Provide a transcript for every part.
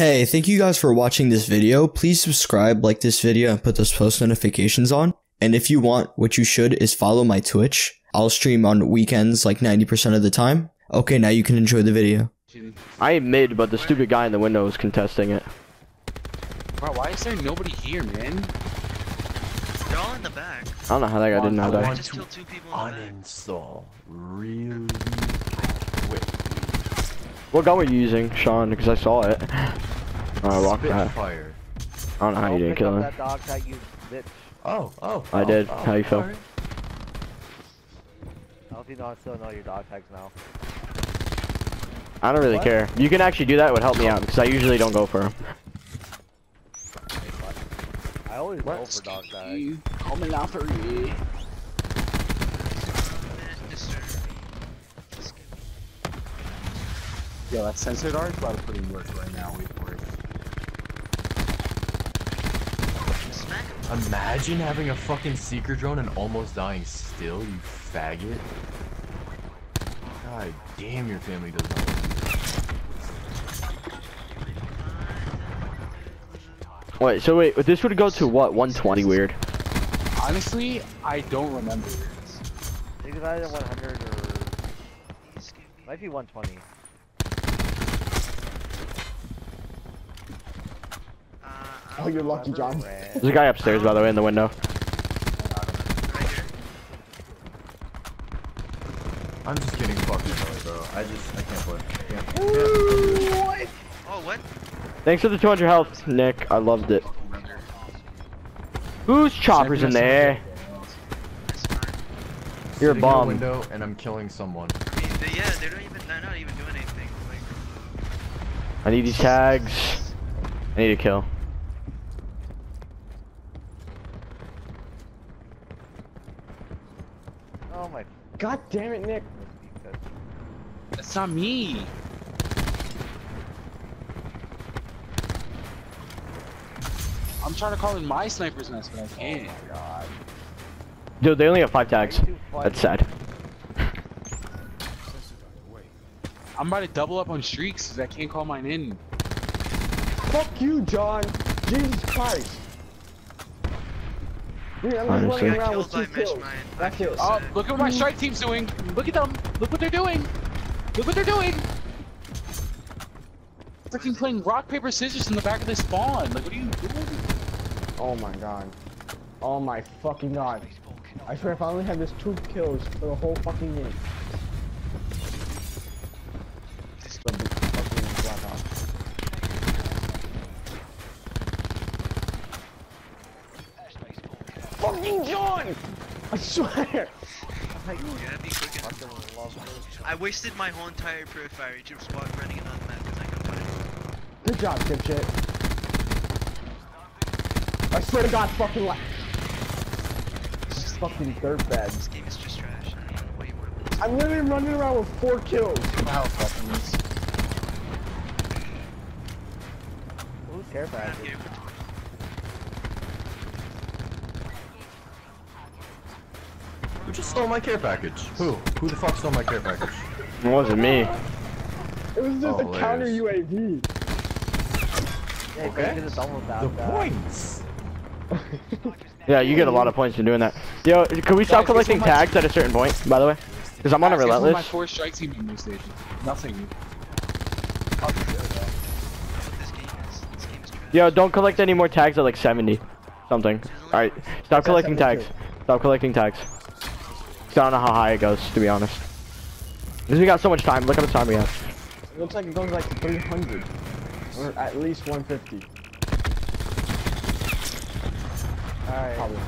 Hey, thank you guys for watching this video. Please subscribe, like this video, and put those post notifications on. And if you want, what you should is follow my Twitch. I'll stream on weekends like 90% of the time. Okay, now you can enjoy the video. I am mid, but the stupid guy in the window is contesting it. Bro, why is there nobody here, man? They're all in the back. I don't know how that guy didn't know I that. just killed two people in the back. Uninstall really quick. What gun were you using, Sean? Because I saw it. Uh, rock that. Spitfire. I don't know how you didn't kill him. That dog tag, you bitch. Oh, oh. I oh, did. oh, How you feel? alright. I don't think you still know your dog tags now. I don't really What? care. You can actually do that. It would help me out because I usually don't go for him. I always go for dog tags. Coming after me. Yo, that sensor dart is about to put in work right now. Wait for it. Imagine having a fucking seeker drone and almost dying still, you faggot. God damn, your family does not. Wait, so wait, this would go to what? 120 weird. Honestly, I don't remember. I think it's either 100 or might be 120. Uh, Oh, you're lucky, John. There's a guy upstairs, by the way, in the window. I'm just getting fucking annoyed, bro. I just, I can't play. Can't. Oh, what? Thanks for the 200 health, Nick. I loved it. Who's choppers in there? You're a Sitting in a bomb. window and I'm killing someone. I mean, they, yeah, they don't even, they're not even doing anything. Like, I need these tags. I need a kill. Oh my. God damn it, Nick. That's not me. I'm trying to call in my sniper's nest, but I oh can't. Oh my God. Dude, they only have five tags. Way too funny. That's sad. I'm about to double up on streaks because I can't call mine in. Fuck you, John. Jesus Christ. Dude, I'm Honestly. running around with two by Mesh kills. Mine. I That's feel it. Oh, sick. look at what my strike team's doing. Look at them. Look what they're doing. Look what they're doing. Freaking playing rock, paper, scissors in the back of this spawn. Like, what are you doing? Oh my god. Oh my fucking god. I swear if I only had this two kills for the whole fucking game. The big fucking Black Ops. Fucking John! I swear! Yeah, that'd be quick enough. Fucking love this. I wasted my whole entire purifier just while running it on the map because I couldn't find it. Good job, dipshit. I swear to God, fucking like. This fucking dirtbag. This game is just trash. I don't know what you want with this. I'm literally running around with four kills. Wow, fucking this. Who's care I'm package? here. Who just stole my care package? Who? Who the fuck stole my care package? It wasn't me. It was just Oh, a counter. UAV. Yeah, Okay. could have done with that. The that. points! Yeah, you get a lot of points for doing that. Yo, can we stop Guys, collecting tags at a certain point, by the way? Because I'm on a Guys, guess what My relentless. four strike team members did. Nothing. This game is. This game is trash. Yo, don't collect any more tags at like 70 something. Alright, stop collecting tags. Stop collecting tags. 'Cause I don't know how high it goes, to be honest. Because we got so much time. Look how much time we have. It looks like it goes like to 300. Or at least 150. Alright. Probably.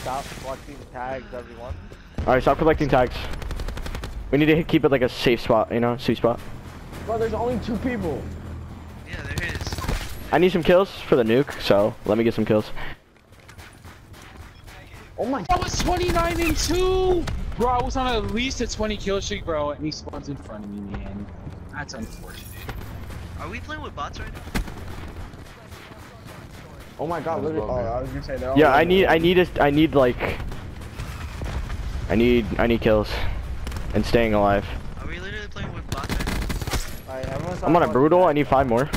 Stop collecting tags, everyone. Alright, stop collecting tags. We need to keep it like a safe spot, you know, safe spot. Bro, there's only two people. Yeah, there is. I need some kills for the nuke, so let me get some kills. Oh my I was 29 and 2! Bro, I was on at least a 20 kill streak, bro, and he spawns in front of me, man. That's unfortunate. Are we playing with bots right now? Oh my god, literally. Oh, well, man. I was gonna say that. Yeah, I need, I need, a, I need like, I need, I need kills, and staying alive. Are we literally playing with bots right now? I'm on a brutal. I need five more.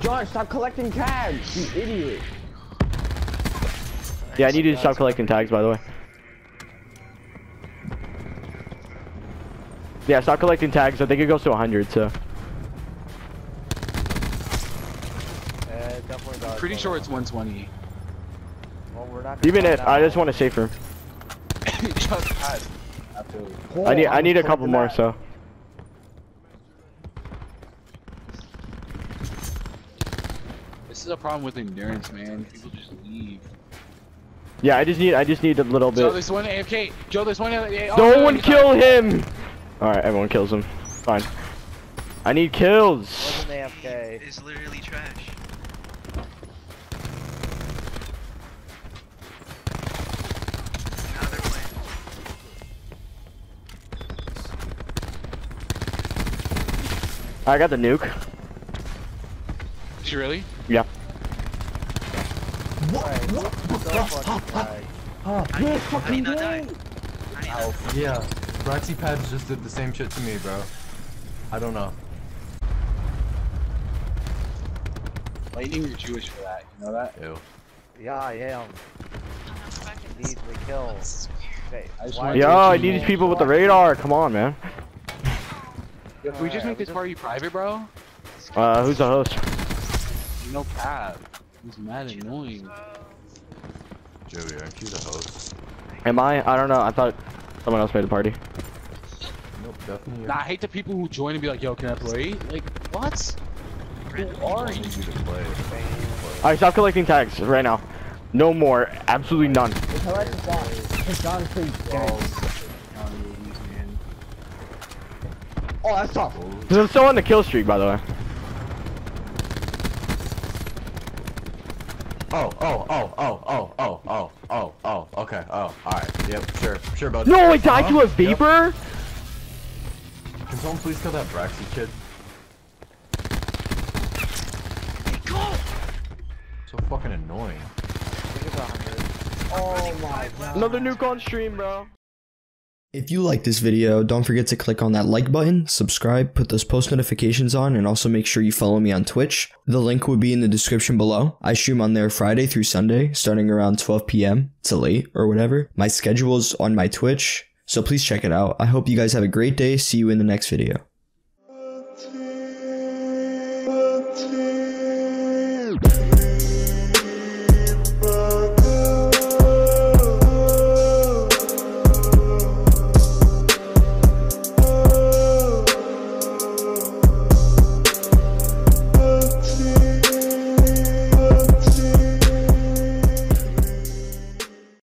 John, stop collecting tags, you idiot. Yeah, I need you to stop collecting tags, by the way. Yeah, stop collecting tags. I think it goes to 100, so. Uh, definitely does. Pretty sure it's 120. Well, we're not Even find it, I just want a safe room. Just that. Absolutely. I need, I need a I'm couple more, so. This is a problem with endurance, man. People just leave. Yeah, I just need, I just need a little Joe, bit. there's one AFK. Joe, there's one. AFK. Oh, No no, one he's kill not. him! Alright, everyone kills him. Fine. I need kills! Wasn't AFK. It's literally trash. Now they're playing. I got the nuke. Did you really? Yeah. Alright, so fucking flag. How do you, how do you not die? How do you not Yeah, Braxy pads just did the same shit to me, bro. I don't know. Lightning, you're Jewish for that. You know that? Ew. Yeah, I am. Need the kill. Okay, I just why- wanted Yo, I need these people with the radar. Come on, man. If we just make this party private, bro, Uh, who's the host? no cap. He's mad annoying. Joey, aren't you the host? Am I? I don't know. I thought someone else made the party. Nope, definitely. Nah, I hate the people who join and be like, "Yo, can I play?" Like, what? Who are you? to play. Alright, stop collecting tags right now. No more. Absolutely none. The collect is gone. It's gone pretty dead. Oh, that's tough. Because I'm still on the kill streak, by the way. Oh, oh, oh, oh, oh, oh, oh, oh, oh, okay, oh, alright, yep, sure, sure about No, I died to a uh-huh, Yep. Can someone please kill that Braxy kid? So fucking annoying. I think it's 100. Oh my god. Another nuke on stream, bro. If you like this video, don't forget to click on that like button, subscribe, put those post notifications on, and also make sure you follow me on Twitch. The link will be in the description below. I stream on there Friday through Sunday, starting around 12 p.m. to late or whatever. My schedule's on my Twitch, so please check it out. I hope you guys have a great day. See you in the next video.